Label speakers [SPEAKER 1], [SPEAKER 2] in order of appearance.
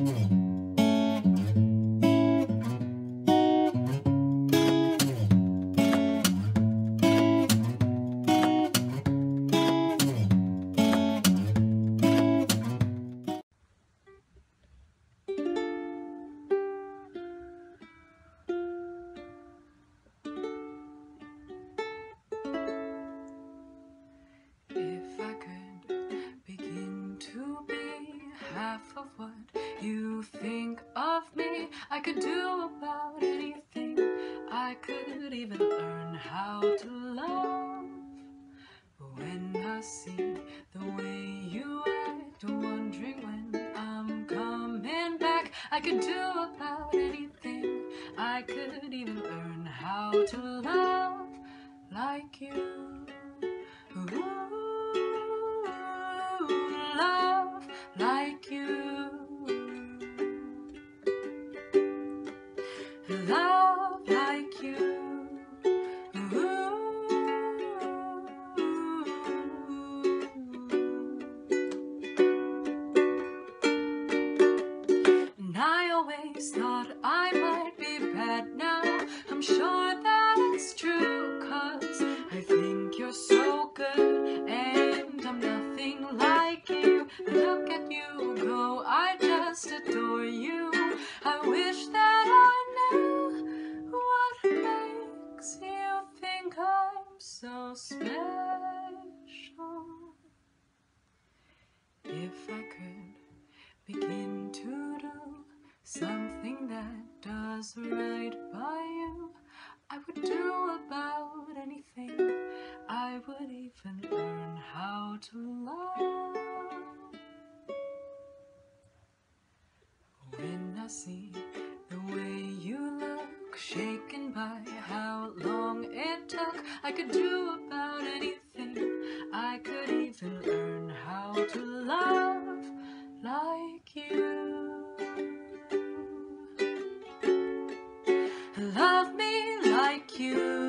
[SPEAKER 1] Mm-hmm. What you think of me, I could do about anything. I could even learn how to love. When I see the way you act, wondering when I'm coming back, I could do about anything. I could even learn how to love like you. I wish that I knew what makes you think I'm so special. If I could begin to do something that does right by you, I would do about anything. I would even learn how to love. see the way you look, shaken by how long it took. I could do about anything, I could even learn how to love like you. Love me like you.